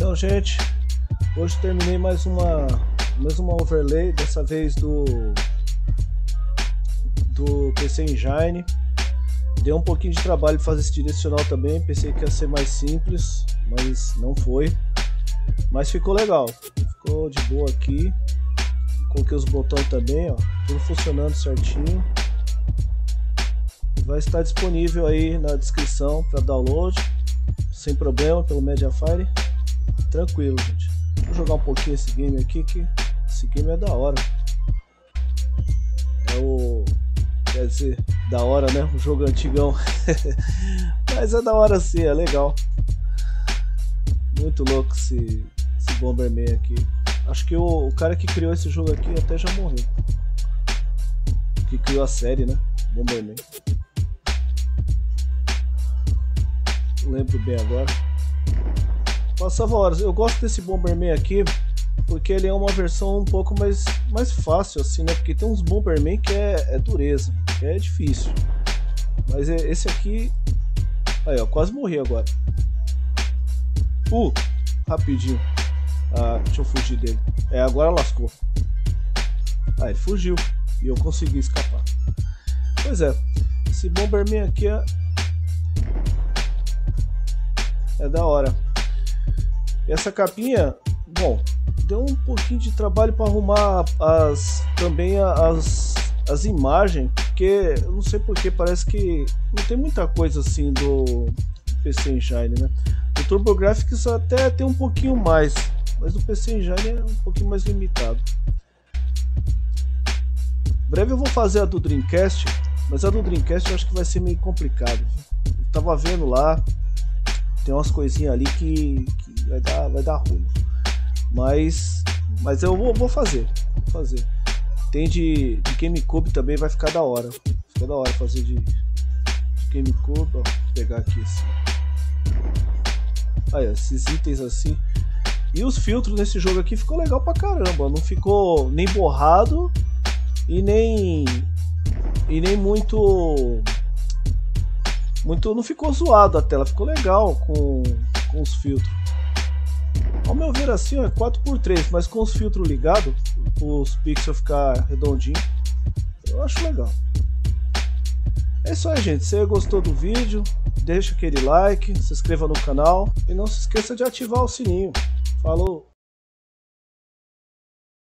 Então, gente, hoje terminei mais uma mais uma overlay, dessa vez do do PC Engine. Deu um pouquinho de trabalho fazer esse direcional também, pensei que ia ser mais simples, mas não foi. Mas ficou legal, ficou de boa aqui. Coloquei os botões também, ó, tudo funcionando certinho. Vai estar disponível aí na descrição para download, sem problema, pelo Mediafire. Tranquilo, gente. Vou jogar um pouquinho esse game aqui, que esse game é da hora. É o. Quer dizer, da hora, né? O jogo antigão. Mas é da hora sim, é legal. Muito louco esse, esse Bomberman aqui. Acho que o, o cara que criou esse jogo aqui até já morreu. Que criou a série, né? Bomberman. Não lembro bem agora. Passava horas. Eu gosto desse Bomberman aqui porque ele é uma versão um pouco mais, mais fácil, assim, né? Porque tem uns Bomberman que é, é dureza, que é difícil. Mas é, esse aqui. Aí, ó, quase morri agora. Uh, rapidinho. Ah, deixa eu fugir dele. É, agora lascou. Ah, ele fugiu. E eu consegui escapar. Pois é, esse Bomberman aqui é. É da hora. Essa capinha, bom, deu um pouquinho de trabalho para arrumar as também as, as imagens, porque eu não sei porque parece que não tem muita coisa assim do PC Engine, né? O TurboGrafx até tem um pouquinho mais, mas o PC Engine é um pouquinho mais limitado. breve eu vou fazer a do Dreamcast, mas a do Dreamcast eu acho que vai ser meio complicado. Eu tava vendo lá, tem umas coisinhas ali que, que vai dar, vai dar ruim. Mas, mas eu vou, vou fazer, vou fazer. Tem de, de GameCube também, vai ficar da hora. Fica da hora fazer de, de GameCube. Ó, vou pegar aqui assim. Aí, esses itens assim. E os filtros nesse jogo aqui ficou legal pra caramba. Não ficou nem borrado e nem. E nem muito muito não ficou zoado a tela, ficou legal com, com os filtros. Ao meu ver assim, ó, é 4x3, mas com os filtros ligados, os pixels ficar redondinho, eu acho legal. É isso aí, gente. Se você gostou do vídeo, deixa aquele like, se inscreva no canal e não se esqueça de ativar o sininho. Falou!